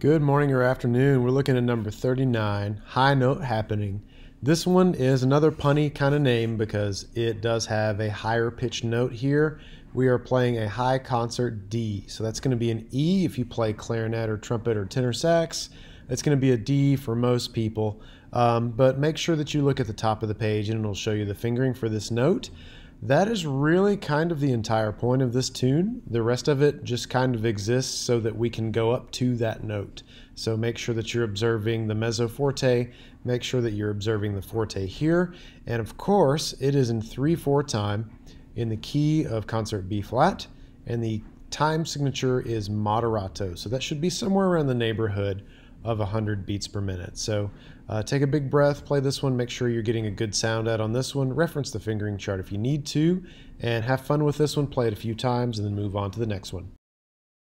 Good morning or afternoon. We're looking at number 39, High Note Happening. This one is another punny kind of name because it does have a higher pitch note here. We are playing a high concert D. So that's going to be an E if you play clarinet or trumpet or tenor sax. It's going to be a D for most people. Um, but make sure that you look at the top of the page and it'll show you the fingering for this note. That is really kind of the entire point of this tune. The rest of it just kind of exists so that we can go up to that note. So make sure that you're observing the mezzo forte, make sure that you're observing the forte here, and of course it is in 3-4 time in the key of concert B flat, and the time signature is moderato. So that should be somewhere around the neighborhood of 100 beats per minute. So uh, take a big breath, play this one, make sure you're getting a good sound out on this one, reference the fingering chart if you need to, and have fun with this one, play it a few times, and then move on to the next one.